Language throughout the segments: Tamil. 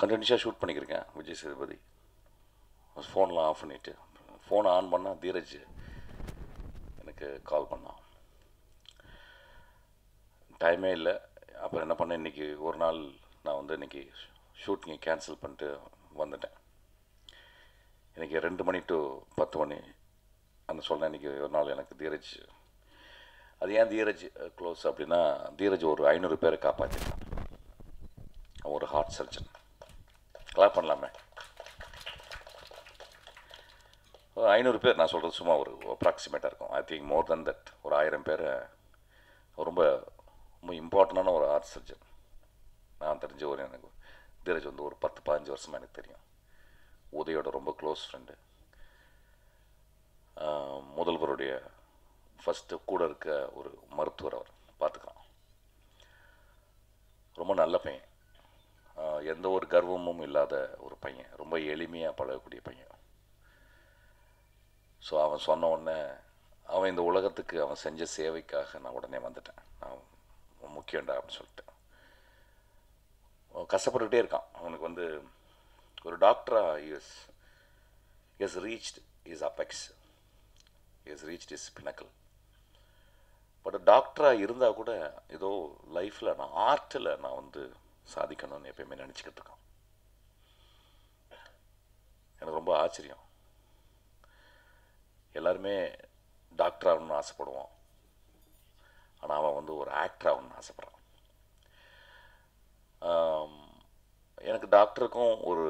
கண்டினியூஸாக ஷூட் பண்ணிக்கிறேன் விஜய் சேதுபதி. ஃபோன்லாம் ஆஃப் பண்ணிவிட்டு ஃபோனை ஆன் பண்ணால் தீரஜ் எனக்கு கால் பண்ணான். டைமே இல்லை. அப்புறம் என்ன பண்ணேன் இன்றைக்கி ஒரு நாள் நான் வந்து இன்றைக்கி ஷூட்டிங்கை கேன்சல் பண்ணிட்டு வந்துட்டேன். இன்றைக்கி ரெண்டு மணி டு பத்து மணி அந்த சொன்னேன் இன்றைக்கி ஒரு நாள் எனக்கு தீரஜ். அது ஏன் தீரஜ் க்ளோஸ் அப்படின்னா தீரஜ் ஒரு ஐநூறு பேரை காப்பாற்றிருக்கான் ஒரு ஹார்ட் சர்ஜன் கிளாப் பண்ணலாமே. ஒரு ஐநூறு பேர் நான் சொல்கிறது சும்மா ஒரு அப்ராக்சிமேட்டாக இருக்கும். I think more then that ஒரு ஆயிரம் பேரை ரொம்ப ரொம்ப இம்பார்ட்டண்டான ஒரு ஆர்ட் சர்ஜன் நான் தெரிஞ்ச ஒரு எனக்கு தீரஜ் வந்து ஒரு பத்து பதினஞ்சு வருஷமாக எனக்கு தெரியும். உதயோட ரொம்ப க்ளோஸ் ஃப்ரெண்டு முதல்வருடைய ஃபஸ்ட்டு கூட இருக்க ஒரு மருத்துவர் அவர் பார்த்துக்கலாம். ரொம்ப நல்ல பையன். எந்த ஒரு கர்வமும் இல்லாத ஒரு பையன். ரொம்ப எளிமையாக பழகக்கூடிய பையன். ஸோ அவன் சொன்ன உடனே அவன் இந்த உலகத்துக்கு அவன் செஞ்ச சேவைக்காக நான் உடனே வந்துட்டேன். நான் முக்கியம்டா அப்படின்னு சொல்லிட்டு கஷ்டப்பட்டுக்கிட்டே இருக்கான். அவனுக்கு வந்து ஒரு டாக்டராக is is reached is apex is reached is pinnacle but டாக்டராக இருந்தால் கூட ஏதோ லைஃப்பில் நான் ஆர்ட்டில் நான் வந்து சாதிக்கணும்னு எப்பயுமே நினச்சிக்கிட்டு இருக்கோம் எனக்கு ரொம்ப ஆச்சரியம். எல்லாருமே டாக்டர் ஆகணும்னு ஆசைப்படுவோம். ஆனால் அவன் வந்து ஒரு ஆக்டர் ஆகணும்னு ஆசைப்பட்றான். எனக்கு டாக்டருக்கும் ஒரு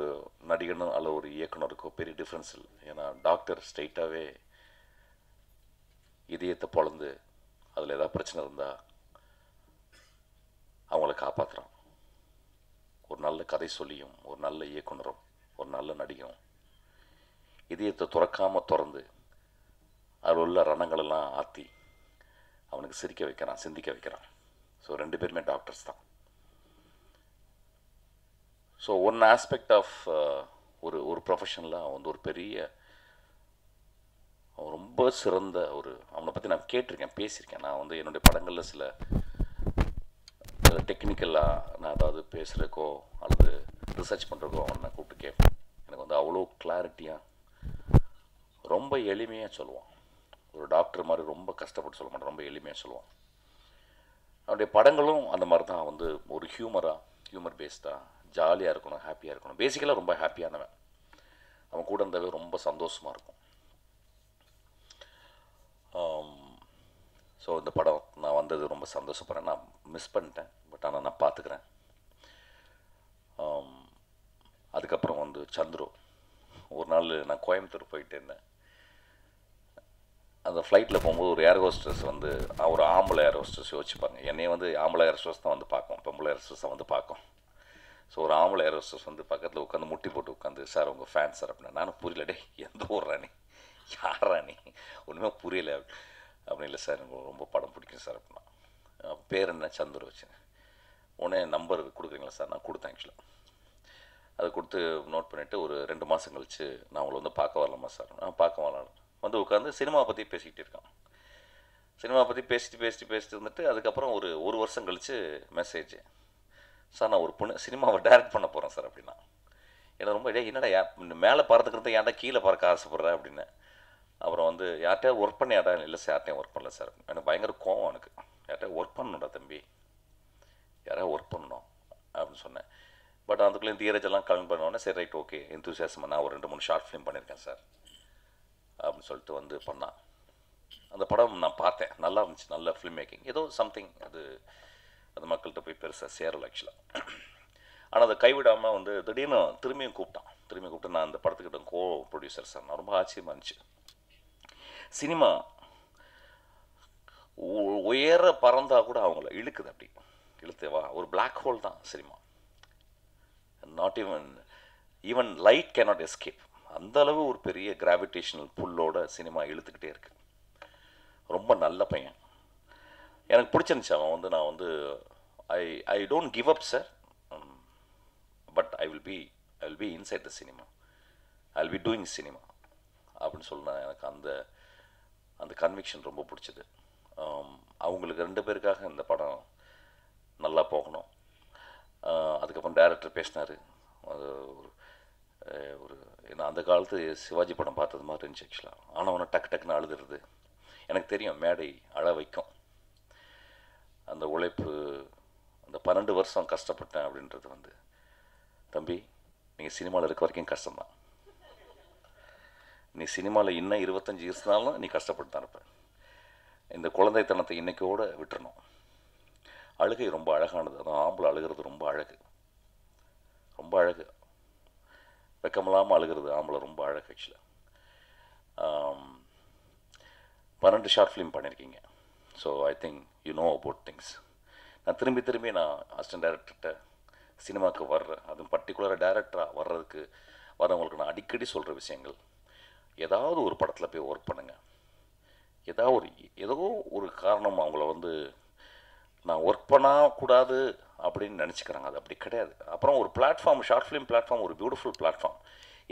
நடிகனும் அல்ல ஒரு இயக்குனருக்கும் பெரிய டிஃப்ரென்ஸ் இல்லை. ஏன்னா டாக்டர் ஸ்ட்ரைட்டாகவே இதயத்தை பொழந்து அதில் ஏதாவது பிரச்சனை இருந்தால் அவங்கள காப்பாற்றுறான் ஒரு நல்ல கதை சொல்லியும் ஒரு நல்ல இயக்குனரும் ஒரு நல்ல நடிகரும். இதயத்தை துறக்காமல் திறந்து அதில் உள்ள ரணங்களெல்லாம் ஆற்றி அவனுக்கு சிரிக்க வைக்கிறான் சிந்திக்க வைக்கிறான். ஸோ ரெண்டு பேருமே டாக்டர்ஸ் தான். ஸோ ஒன் ஆஸ்பெக்ட் ஆஃப் ஒரு ஒரு ப்ரொஃபஷனில் அவன் வந்து ஒரு பெரிய அவன் ரொம்ப சிறந்த ஒரு அவனை பற்றி நான் கேட்டிருக்கேன் பேசியிருக்கேன். நான் வந்து என்னுடைய படங்களில் சில டெக்னிக்கலாக நான் அதாவது பேசுகிறக்கோ அல்லது ரிசர்ச் பண்ணுறக்கோ அவனை நான் கூப்பிட்டு கேட்பேன். எனக்கு வந்து அவ்வளோ கிளாரிட்டியாக ரொம்ப எளிமையாக சொல்லுவான். ஒரு டாக்டர் மாதிரி ரொம்ப கஷ்டப்பட்டு சொல்ல மாட்டேன் ரொம்ப எளிமையாக சொல்லுவான். அவனுடைய படங்களும் அந்த மாதிரி தான். வந்து ஒரு ஹியூமராக ஹியூமர் பேஸ்டாக ஜாலியாக இருக்கணும் ஹாப்பியாக இருக்கணும். பேசிக்கலாக ரொம்ப ஹாப்பியானவன் அவன் கூட இருந்தாவே ரொம்ப சந்தோஷமாக இருக்கும். ஸோ இந்த படம் நான் வந்தது ரொம்ப சந்தோஷப்படுறேன். நான் மிஸ் பண்ணிட்டேன். பட் ஆனால் நான் பார்த்துக்கிறேன் um, அதுக்கப்புறம் வந்து சந்துரு. ஒரு நாள் நான் கோயம்புத்தூர் போயிட்டு இருந்தேன். அந்த ஃப்ளைட்டில் போகும்போது ஒரு ஏர் ஹோஸ்டர்ஸ் வந்து ஒரு ஆம்பளை ஏர் ஹோஸ்டர்ஸ் யோசிச்சுப்பாங்க என்னையே வந்து ஆம்பளை ஏர் ஹோஸ்டர்ஸ் தான் வந்து பார்க்கும். பொம்பளை ஏர் ஹோஸ்டர்ஸ் வந்து பார்க்கும். ஸோ ஒரு ஆம்பளை ஏர் ஹோஸ்டர்ஸ் வந்து பக்கத்தில் உட்காந்து முட்டி போட்டு உட்காந்து சார் உங்கள் ஃபேன் சார் அப்படின்னா நானும் புரியல. டே எந்த ஊர் ராணி யார் ராணி ஒன்றுமே புரியல. அப்படின்னு இல்லை சார் எனக்கு ரொம்ப படம் பிடிக்கும் சார் அப்படின்னா. பேர் என்ன? சந்துரு வச்சேன் உடனே நம்பர் கொடுக்குறீங்களா சார்? நான் கொடுத்தேன் ஆக்சுவலாக அதை கொடுத்து நோட் பண்ணிவிட்டு ஒரு ரெண்டு மாதம் கழிச்சு நான் உங்களை வந்து பார்க்க வரலாமா சார்? நான் பார்க்க வரலாம். வந்து உட்காந்து சினிமா பற்றி பேசிக்கிட்டு இருக்கான். சினிமாவை பற்றி பேசிட்டு பேசிட்டு பேசிட்டு இருந்துட்டு அதுக்கப்புறம் ஒரு ஒரு வருஷம் கழித்து மெசேஜ் சார் நான் ஒரு பொண்ணு சினிமாவை டைரக்ட் பண்ண போகிறேன் சார் அப்படின்னா. எனக்கு ரொம்ப இடையே என்னடா மேலே பறந்துக்கிறது ஏன்டா கீழே பறக்க ஆசைப்பட்றேன் அப்படின்னு. அப்புறம் வந்து யார்கிட்டயா ஒர்க் பண்ணியாடா இல்லை சார் யார்ட்டையும் ஒர்க் பண்ணல சார் எனக்கு பயங்கர கோவம் எனக்கு. யார்கிட்டயா ஒர்க் பண்ணணும்டா தம்பி. யாராவது ஒர்க் பண்ணணும் அப்படின்னு சொன்னேன். பட் அதுக்குள்ளே தீரஜ் எல்லாம் கலந்து பண்ணோடனே சரி ரைட் ஓகே இன்தூசியாசமாக நான் ஒரு ரெண்டு மூணு ஷார்ட் ஃபிலிம் பண்ணியிருக்கேன் சார் அப்படின்னு சொல்லிட்டு வந்து பண்ணான் அந்த படம் நான் பார்த்தேன். நல்லா இருந்துச்சு நல்ல ஃபிலிம் மேக்கிங் ஏதோ சம்திங் அது அது மக்கள்கிட்ட போய் பெருசாக சேரல ஆக்சுவலாக ஆனால் அதை கைவிடாமல் வந்து திடீர்னு திரும்பியும் கூப்பிட்டான். திரும்பி கூப்பிட்டு நான் அந்த படத்துக்கிட்ட கோ ப்ரொடியூசர் சார் நான் ரொம்ப ஆச்சரியமாக இருந்துச்சு. சினிமா உ- உயர பறந்தா கூட அவங்கள இழுக்குது அப்படி. இழுத்தேவா ஒரு பிளாக் ஹோல் தான் cinema. Not even even light cannot escape அந்த அளவு ஒரு பெரிய கிராவிடேஷனல் புல்லோட சினிமா இழுத்துக்கிட்டே இருக்கு. ரொம்ப நல்ல பையன். எனக்கு பிடிச்சிருந்துச்சு அவன் வந்து நான் வந்து I I don't give up sir but I will be I will be inside the cinema I will be doing cinema அப்படின்னு சொன்ன எனக்கு அந்த அந்த கன்விக்ஷன் ரொம்ப பிடிச்சது. அவங்களுக்கு ரெண்டு பேருக்காக இந்த படம் நல்லா போகணும். அதுக்கப்புறம் டேரக்டர் பேசினார். அது ஒரு ஒரு ஏன்னா அந்த காலத்து சிவாஜி படம் பார்த்தது மாதிரி இருந்துச்சு ஆக்சுவலாக ஆனால் அவனை டக்கு டக்குன்னு அழுதுறது. எனக்கு தெரியும் மேடை அழ வைக்கும். அந்த உழைப்பு அந்த பன்னெண்டு வருஷம் கஷ்டப்பட்டேன் அப்படின்றது வந்து தம்பி நீங்கள் சினிமாவில் இருக்க வரைக்கும் கஷ்டம்தான். நீ சினிமாவில் இன்னும் இருபத்தஞ்சி இருந்தாலும் நீ கஷ்டப்பட்டு தான் இருப்ப. இந்த குழந்தைத்தனத்தை இன்றைக்கோட விட்டுறணும். அழுகை ரொம்ப அழகானது. அதுவும் ஆம்பளை அழுகிறது ரொம்ப அழகு. ரொம்ப அழகு. வெக்கமில்லாமல் அழுகிறது ஆம்பளை ரொம்ப அழகு ஆக்சுவலாக பன்னெண்டு ஷார்ட் ஃபிலிம் பண்ணியிருக்கீங்க so I think you know about things நான் திரும்பி திரும்பி நான் அசிஸ்டன்ட் டேரக்டர்கிட்ட சினிமாவுக்கு வர்றேன். அதுவும் பர்டிகுலராக டேரக்டராக வர்றதுக்கு வரவங்களுக்கு நான் அடிக்கடி சொல்கிற விஷயங்கள். ஏதாவது ஒரு படத்தில் போய் ஒர்க் பண்ணுங்கள் ஏதாவது ஒரு ஏதோ ஒரு காரணம் அவங்கள வந்து நான் ஒர்க் பண்ணக்கூடாது அப்படின்னு நினச்சிக்கிறாங்க. அது அப்படி கிடையாது. அப்புறம் ஒரு பிளாட்ஃபார்ம் ஷார்ட் ஃபிலிம் பிளாட்ஃபார்ம் ஒரு பியூட்டிஃபுல் பிளாட்ஃபார்ம்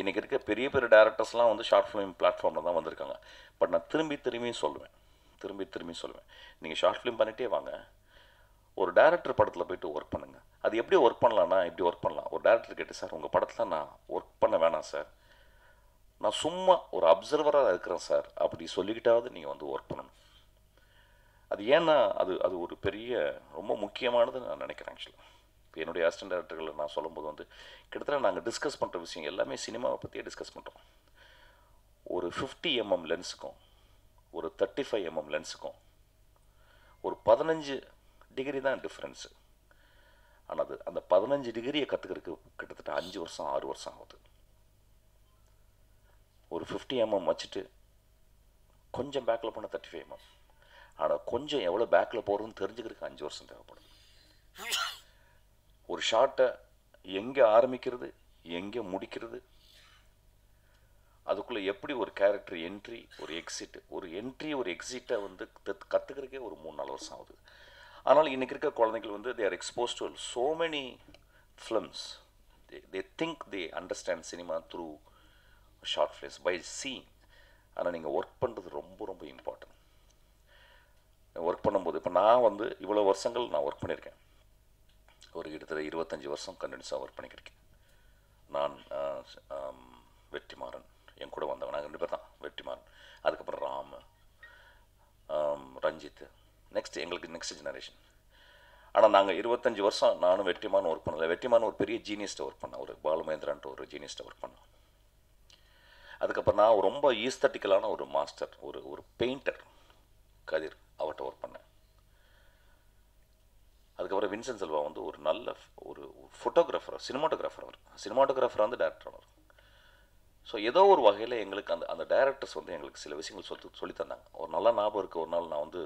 இன்றைக்கி இருக்க பெரிய பெரிய டேரக்டர்ஸ்லாம் வந்து ஷார்ட் ஃபிலிம் பிளாட்ஃபார்மில் தான் வந்திருக்காங்க. பட் நான் திரும்பி திரும்பியும் சொல்லுவேன். திரும்பி திரும்பி சொல்லுவேன். நீங்கள் ஷார்ட் ஃபிலிம் பண்ணிகிட்டே வாங்க. ஒரு டேரக்டர் படத்தில் போய்ட்டு ஒர்க் பண்ணுங்கள் அது எப்படி ஒர்க் பண்ணலாம்னா இப்படி ஒர்க் பண்ணலாம். ஒரு டேரக்டர் கேட்டு சார் உங்கள் படத்தில் நான் ஒர்க் பண்ண வேணாம் சார். நான் சும்மா ஒரு அப்சர்வராக இருக்கிறேன் சார். அப்படி சொல்லிக்கிட்டாவது நீங்கள் வந்து ஒர்க் பண்ணணும். அது ஏன்னா அது அது ஒரு பெரிய ரொம்ப முக்கியமானது நான் நினைக்கிறேன் ஆக்சுவலாக இப்போ என்னுடைய அசிஸ்டன்ட் டேரக்டர்கள் நான் சொல்லும்போது வந்து கிட்டத்தட்ட நாங்கள் டிஸ்கஸ் பண்ணுற விஷயம் எல்லாமே சினிமாவை பற்றியே டிஸ்கஸ் பண்ணுறோம் ஒரு ஃபிஃப்டி எம்எம் லென்ஸுக்கும் ஒரு தேர்ட்டி ஃபைவ் எம்எம் லென்ஸுக்கும் ஒரு பதினஞ்சு டிகிரி தான் டிஃப்ரென்ஸு ஆனால் அது அந்த பதினஞ்சு டிகிரியை கற்றுக்கிறதுக்கு கிட்டத்தட்ட அஞ்சு வருஷம் ஆறு வருஷம் ஆகுது. ஒரு ஃபிஃப்டி எம்எம் வச்சுட்டு கொஞ்சம் பேக்கில் போன தேர்ட்டி ஃபைவ் எம்எம் ஆனால் கொஞ்சம் எவ்வளோ பேக்கில் போகிறதுன்னு தெரிஞ்சுக்கிறதுக்கு அஞ்சு வருஷம் தேவைப்படும் ஒரு ஷார்ட்டை எங்கே ஆரம்பிக்கிறது எங்கே முடிக்கிறது அதுக்குள்ளே எப்படி ஒரு கேரக்டர் என்ட்ரி ஒரு எக்ஸிட் ஒரு என்ட்ரி ஒரு எக்ஸிட்டை வந்து கற்றுக்கிறதுக்கே ஒரு மூணு நாலு வருஷம் ஆகுது. ஆனால் இன்றைக்கி இருக்க குழந்தைகள் வந்து they are expose to so many films they think they understand cinema through short films by by ஆனால் நீங்கள் ஒர்க் பண்ணுறது ரொம்ப ரொம்ப இம்பார்ட்டன்ட் ஒர்க் பண்ணும்போது இப்போ நான் வந்து இவ்வளோ வருஷங்கள் நான் ஒர்க் பண்ணியிருக்கேன். ஒரு கிட்டத்தட்ட இருபத்தஞ்சி வருஷம் கண்டினியூஸாக ஒர்க் பண்ணியிருக்கேன் நான் வெற்றிமாறன். என் கூட வந்தவன். நாங்கள் ரெண்டு பேர் தான் வெற்றிமாறன். அதுக்கப்புறம் ராம் ரஞ்சித். நெக்ஸ்ட் எங்களுக்கு நெக்ஸ்ட் ஜெனரேஷன் ஆனால் நாங்கள் இருபத்தஞ்சி வருஷம் நானும் வெற்றிமான் ஒர்க் பண்ணல. வெற்றிமான் ஒரு பெரிய ஜீனியஸ்ட்டை ஒர்க் பண்ணேன். ஒரு பாலுமேந்திரான்ட்டு ஒரு ஜீனியஸ்ட்டை ஒர்க் பண்ணேன். அதுக்கப்புறம் நான் ரொம்ப ஈஸ்தட்டிக்கலான ஒரு மாஸ்டர் ஒரு ஒரு பெயிண்டர் கதிர் அவர்கிட்ட ஒர்க் பண்ணேன். அதுக்கப்புறம் வின்சென்ட் செல்வா வந்து ஒரு நல்ல ஒரு ஃபோட்டோகிராஃபர் சினிமாட்டோகிராஃபர் அவர். சினிமாட்டோகிராஃபர் வந்து டேரக்டர் அவர். ஸோ ஏதோ ஒரு வகையில் எங்களுக்கு அந்த அந்த டேரக்டர்ஸ் வந்து எங்களுக்கு சில விஷயங்கள் சொல்லி சொல்லித்தந்தாங்க ஒரு நல்ல ஞாபகம் இருக்குது ஒரு நாள் நான் வந்து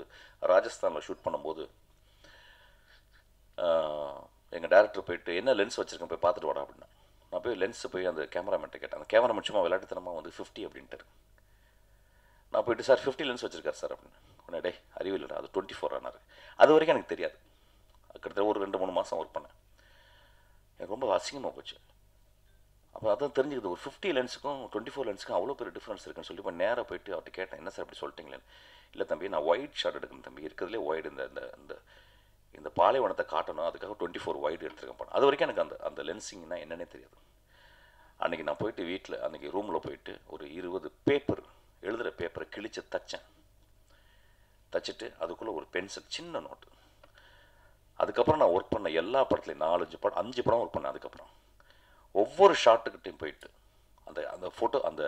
ராஜஸ்தானில் ஷூட் பண்ணும்போது எங்கள் டேரக்டர் போயிட்டு என்ன லென்ஸ் வச்சுருக்கேன்? போய் பார்த்துட்டு வாடா அப்படின்னா. நான் போய் லென்ஸு போய் அந்த கேமராமேன்ட்ட கேட்டேன். அந்த கேமராமேன் சும்மா விளையாட்டுத்தனமாக வந்து ஃபிஃப்டி அப்படின்ட்டு நான் போயிட்டு சார் ஃபிஃப்டி லென்ஸ் வச்சிருக்காரு சார் அப்படின்னு. உடனே டே அறிவில்லைடா அது டுவெண்ட்டி ஃபோர் ஆனார். அது வரைக்கும் எனக்கு தெரியாது. கிட்டத்தட்ட ஒரு ரெண்டு மூணு மாதம் ஒர்க் பண்ணேன். எனக்கு ரொம்ப அசிங்கமாக போச்சு. அப்போ அதான் தெரிஞ்சுக்கிது ஒரு ஃபிஃப்டி லென்ஸுக்கும் டுவெண்ட்டி ஃபோர் லென்ஸுக்கும் அவ்வளோ பெரிய டிஃப்ரென்ஸ் இருக்குன்னு சொல்லி இப்போ நேராக போயிட்டு அவர்கிட்ட கேட்டேன் என்ன சார் அப்படி சொல்லிட்டீங்களேன்னு? இல்லை தம்பி நான் ஒயிட் ஷார்ட் எடுக்கணும் தம்பி. இருக்கிறதுலே ஒயிட் இந்த இந்த இந்த பாலைவனத்தை காட்டணும் அதுக்காக டுவெண்ட்டி ஃபோர் ஒயிட் எடுத்துருக்கேன் அது வரைக்கும் எனக்கு அந்த அந்த லென்சிங்னா என்னன்னே தெரியாது. அன்றைக்கி நான் போயிட்டு வீட்டில் அன்றைக்கி ரூமில் போயிட்டு ஒரு இருபது பேப்பர் எழுதுகிற பேப்பரை கிழித்து தச்சேன். தச்சுட்டு அதுக்குள்ளே ஒரு பென்சில் சின்ன நோட்டு அதுக்கப்புறம் நான் ஒர்க் பண்ண எல்லா படத்துலையும் நாலஞ்சு படம் அஞ்சு படம் ஒர்க் பண்ணேன் அதுக்கப்புறம். ஒவ்வொரு ஷாட்டுக்கிட்டையும் போயிட்டு அந்த அந்த ஃபோட்டோ அந்த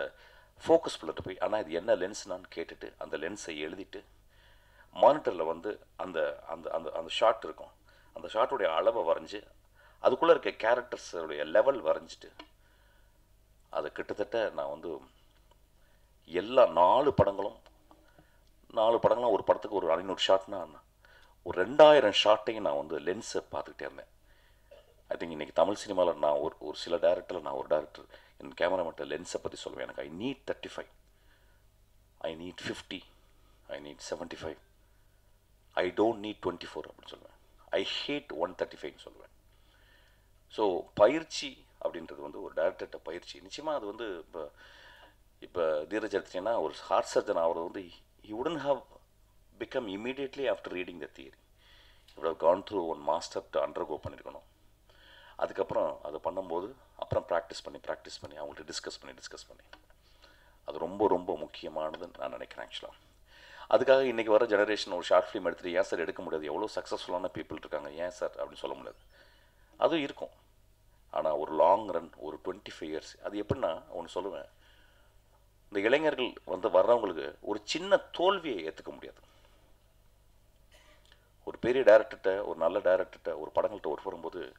ஃபோக்கஸ் புள்ளிட்டு போய் ஆனால் இது என்ன லென்ஸ்னான்னு கேட்டுட்டு அந்த லென்ஸை எழுதிட்டு மானிட்டரில் வந்து அந்த அந்த அந்த அந்த ஷாட் இருக்கும். அந்த ஷாட்டுடைய அளவை வரைஞ்சி அதுக்குள்ளே இருக்க கேரக்டர்ஸுடைய லெவல் வரைஞ்சிட்டு அது கிட்டத்தட்ட நான் வந்து எல்லா நாலு படங்களும் நாலு படங்களும் ஒரு படத்துக்கு ஒரு ஐநூறு ஷாட்னா ஒரு ரெண்டாயிரம் ஷாட்டையும் நான் வந்து லென்ஸை பார்த்துக்கிட்டே இருந்தேன். ஐ திங்க் இன்றைக்கி தமிழ் சினிமாவில் நான் ஒரு ஒரு சில டேரக்டரில் நான் ஒரு டேரக்டர் என் கேமராமேன்ட்ட லென்ஸை பற்றி சொல்லுவேன். எனக்கு I need thirty five I need fifty I need seventy five I don't need twenty four அப்படின்னு சொல்லுவேன். ஐ ஹேட் ஒன் தேர்ட்டி ஃபைவ்னு சொல்லுவேன். ஸோ பயிற்சி அப்படின்றது வந்து ஒரு டேரக்டர்கிட்ட பயிற்சி. நிச்சயமாக அது வந்து இப்போ இப்போ தீரஜ் எடுத்துட்டீங்கன்னா ஒரு ஹார்ட் சர்ஜன் ஆகிறது வந்து ஹி உடன் how become immediately after reading the theory இவ்வளோ would through one through one master பண்ணியிருக்கணும் அதுக்கப்புறம் அதை பண்ணும்போது அப்புறம் ப்ராக்டிஸ் பண்ணி ப்ராக்டிஸ் பண்ணி அவங்கள்ட்ட டிஸ்கஸ் பண்ணி டிஸ்கஸ் பண்ணி. அது ரொம்ப ரொம்ப முக்கியமானதுன்னு நான் நினைக்கிறேன் ஆக்சுவலாக அதுக்காக இன்றைக்கி வர ஜெனரேஷன் ஒரு ஷார்ட் ஃபிலிம் எடுத்துகிட்டு ஏன் சார் எடுக்க முடியாது? எவ்வளோ சக்ஸஸ்ஃபுல்லான பீப்புள் இருக்காங்க. ஏன் சார் அப்படின்னு சொல்ல முடியாது. அதுவும் இருக்கும். ஆனால் ஒரு லாங் ரன் ஒரு டுவெண்ட்டி ஃபைவ் இயர்ஸ் அது எப்படின்னா ஒன்று சொல்லுவேன். இந்த இளைஞர்கள் வந்து வர்றவங்களுக்கு ஒரு சின்ன தோல்வியை ஏற்றுக்க முடியாது. ஒரு பெரிய டேரக்டர்கிட்ட ஒரு நல்ல டேரக்டர்கிட்ட ஒரு படங்கள்கிட்ட ஒர்க் வரும்போது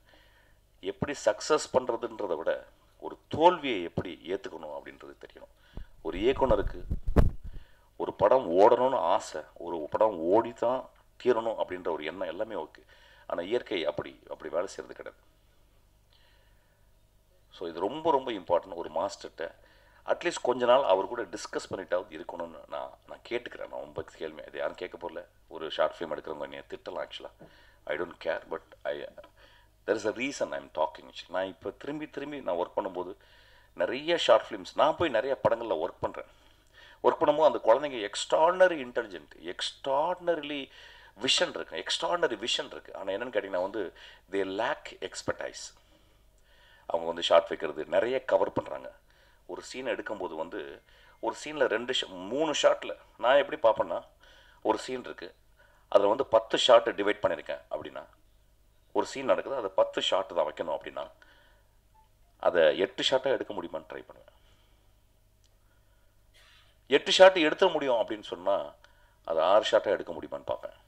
எப்படி சக்ஸஸ் பண்ணுறதுன்றதை விட ஒரு தோல்வியை எப்படி ஏற்றுக்கணும் அப்படின்றது தெரியணும். ஒரு இயக்குனருக்கு ஒரு படம் ஓடணும்னு ஆசை ஒரு படம் ஓடி தான் தீரணும் அப்படின்ற ஒரு எண்ணம் எல்லாமே ஓகே. ஆனால் இயற்கை அப்படி அப்படி வேலை செய்கிறது கிடையாது. ஸோ இது ரொம்ப ரொம்ப இம்பார்ட்டன்ட் ஒரு மாஸ்டர்கிட்ட அட்லீஸ்ட் கொஞ்ச நாள் அவர் கூட டிஸ்கஸ் பண்ணிட்டாவது இருக்கணும்னு நான் நான் கேட்டுக்கிறேன். நான் ரொம்ப கேள்வி அது யாரும் கேட்க போகல ஒரு ஷார்ட் ஃபிலிம் எடுக்கிறவங்க என்னை திட்டலாம் ஆக்சுவலாக I don't care but I there is a reason I'm talking நான் இப்போ திரும்பி திரும்பி நான் ஒர்க் பண்ணும்போது நிறைய ஷார்ட் ஃபிலிம்ஸ் நான் போய் நிறைய படங்களில் ஒர்க் பண்ணுறேன் ஒர்க் பண்ணும்போது அந்த குழந்தைங்க எக்ஸ்ட்ராடனரி இன்டெலிஜென்ட் எக்ஸ்ட்ராடனரிலி விஷன் இருக்கு எக்ஸ்ட்ராடனரி விஷன் இருக்குது ஆனால் என்னென்னு கேட்டிங்கன்னா வந்து தே லேக் எக்ஸ்பர்டைஸ் அவங்க வந்து ஷார்ட் வைக்கிறது நிறைய கவர் பண்ணுறாங்க ஒரு சீன் எடுக்கும்போது வந்து ஒரு சீனில் ரெண்டு மூணு ஷாட்டில் நான் எப்படி பார்ப்பேன்னா ஒரு சீன் இருக்குது அதில் வந்து பத்து ஷாட்டு டிவைட் பண்ணியிருக்கேன் அப்படின்னா ஒரு சீன் நடக்குது அதை பத்து ஷாட்டு தான் வைக்கணும் அப்படின்னா அதை எட்டு ஷாட்டாக எடுக்க முடியுமான்னு ட்ரை பண்ணுவேன். எட்டு ஷாட்டு எடுத்த முடியும் அப்படின்னு சொன்னால் அதை ஆறு ஷாட்டாக எடுக்க முடியுமான்னு பார்ப்பேன்.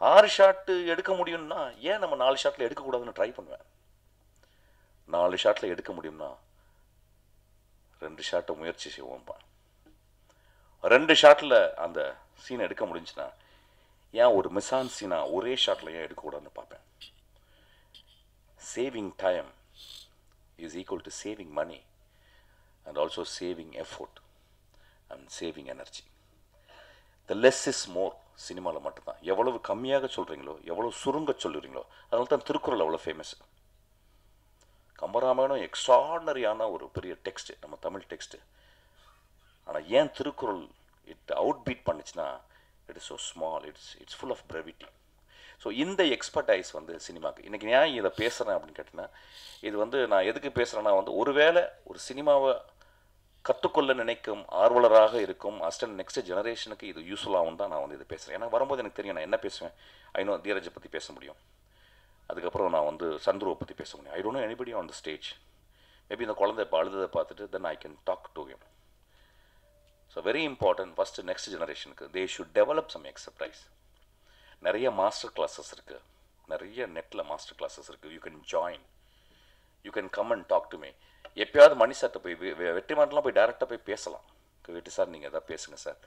ஆறு ஷாட்டு எடுக்க முடியும்னா ஏன் நம்ம நாலு ஷாட்டில் எடுக்கக்கூடாதுன்னு ட்ரை பண்ணுவேன்? நாலு ஷாட்டில் எடுக்க முடியும்னா ரெண்டு ஷாட்டை முயற்சி செய்வோம்ப்பா ரெண்டு ஷாட்டில் அந்த சீன் எடுக்க முடிஞ்சுன்னா ஏன் ஒரு மிஸ்ஸான் சீனா ஒரே ஷாட்டில் ஏன் எடுக்கக்கூடாதுன்னு பார்ப்பேன். Saving time is equal to saving money and also saving effort and saving energy the less is more சினிமாவில் மட்டும்தான். எவ்வளவு கம்மியாக சொல்கிறீங்களோ எவ்வளோ சுருங்க சொல்லுறீங்களோ அதனால தான் திருக்குறள் அவ்வளோ ஃபேமஸ் கம்பராமாயணம் எக்ஸ்ட்ராடனரியான ஒரு பெரிய டெக்ஸ்ட் நம்ம தமிழ் டெக்ஸ்ட்டு ஆனால் ஏன் திருக்குறள் இட் அவுட் பீட் பண்ணுச்சுன்னா it is so small it's it's full of brevity so இந்த எக்ஸ்பர்டைஸ் வந்து சினிமாவுக்கு இன்றைக்கி ஏன் இதை பேசுகிறேன் அப்படின்னு கேட்டிங்கன்னா இது வந்து நான் எதுக்கு பேசுகிறேன்னா வந்து ஒருவேளை ஒரு சினிமாவை கற்றுக்கொள்ள நினைக்கும் ஆர்வலராக இருக்கும் அஸ்டன் நெக்ஸ்ட் ஜெனரேஷனுக்கு இது யூஸ்ஃபுல்லாகவும் தான் நான் வந்து இது பேசுகிறேன் ஏன்னா வரும்போது எனக்கு தெரியும் நான் என்ன பேசுவேன்? ஐநோ தீரஜை பற்றி பேச முடியும். அதுக்கப்புறம் நான் வந்து சந்துருவை பற்றி பேச முடியும். I don't anybody on the stage maybe இந்த குழந்தை இப்போ அழுததை பார்த்துட்டு then I can talk to him so very important first next ஜெனரேஷனுக்கு they should develop some expertise நிறைய மாஸ்டர் கிளாஸஸ் இருக்குது நிறைய நெட்டில் மாஸ்டர் கிளாஸஸ் இருக்குது you can join you can come and talk to me எப்பயாவது மணி சார்ட்ட போய் வெ- போய் டேரெக்டாக போய் பேசலாம். வெற்றி சார் நீங்கள் எதாவது பேசுங்க சார்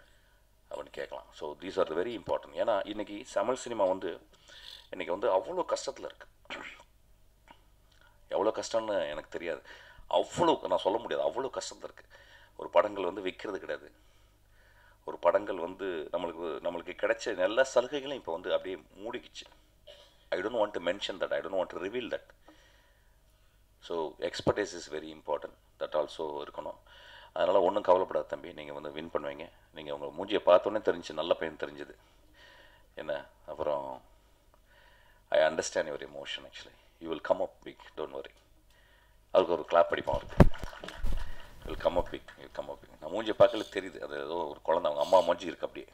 அப்படின்னு கேட்கலாம். So these are the very important ஏன்னா இன்றைக்கி தமிழ் சினிமா வந்து இன்றைக்கி வந்து அவ்வளோ கஷ்டத்தில் இருக்குது எவ்வளோ கஷ்டம்னு எனக்கு தெரியாது. அவ்வளோ நான் சொல்ல முடியாது அவ்வளோ கஷ்டத்தில் இருக்குது ஒரு படங்கள் வந்து விற்கிறது கிடையாது. ஒரு படங்கள் வந்து நம்மளுக்கு நம்மளுக்கு கிடைச்ச எல்லா சலுகைகளும் இப்போ வந்து அப்படியே மூடிக்கிச்சு. I don't want to mention that I don't want to reveal that so expertise is very important that also இருக்கணும். அதனால் ஒன்றும் கவலைப்படாத தம்பி. நீங்கள் வந்து வின் பண்ணுவீங்க. நீங்கள் உங்கள் மூஞ்சியை பார்த்தோன்னே தெரிஞ்சு நல்ல பையன் தெரிஞ்சுது. என்ன? அப்புறம் I understand your emotion actually you will come up big don't worry அவருக்கு ஒரு கிளாப் அடிப்பான் அவருக்கு. Will come up big will come up big நான் மூஞ்சியை பார்க்கல தெரியுது. அது ஏதோ ஒரு குழந்தை. அவங்க அம்மா மூஞ்சி இருக்கு அப்படியே.